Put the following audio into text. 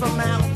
from out